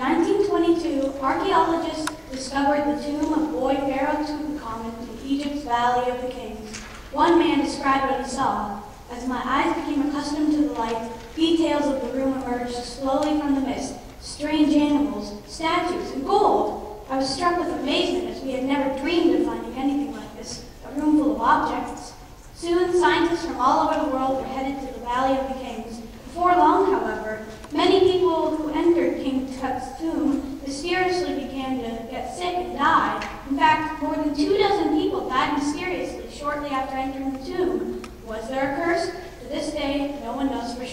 1922, archaeologists discovered the tomb of boy Pharaoh Tutankhamun in Egypt's Valley of the Kings. One man described what he saw. As my eyes became accustomed to the light, details of the room emerged slowly from the mist. Strange animals, statues, and gold. I was struck with amazement as we had never dreamed of finding anything like this, a room full of objects. Soon, scientists from all over the world were headed to fact, more than two dozen people died mysteriously shortly after entering the tomb. Was there a curse? To this day, no one knows for sure.